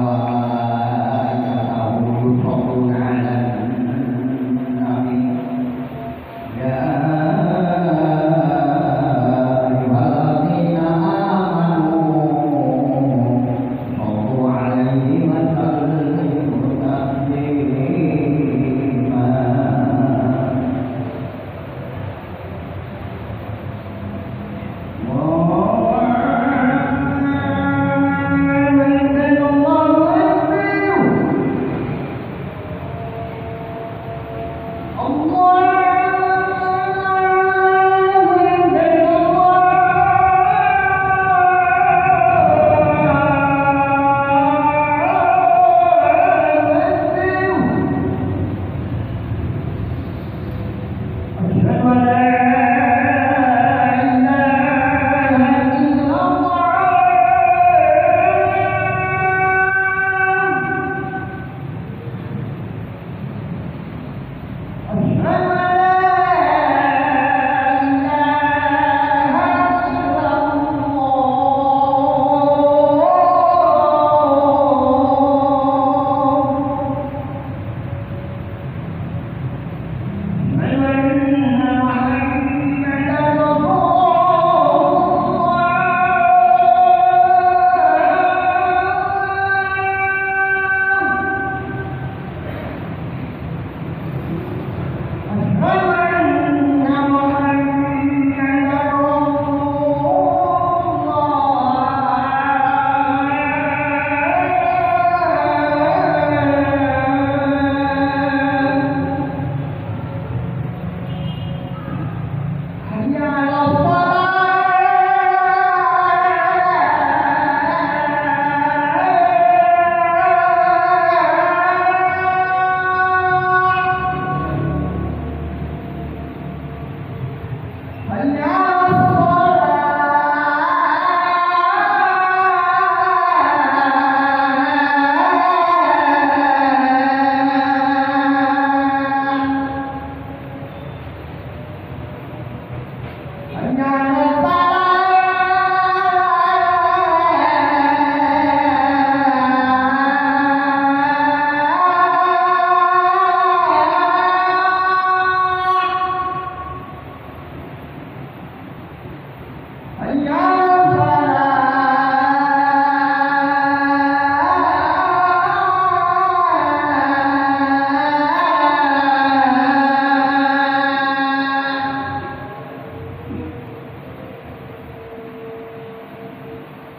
Allah 红花儿。Amen.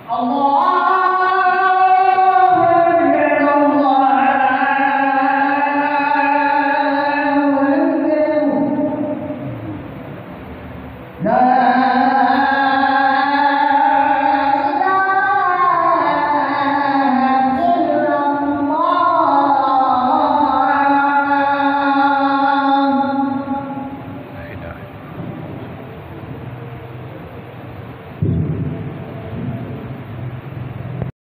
Almoço.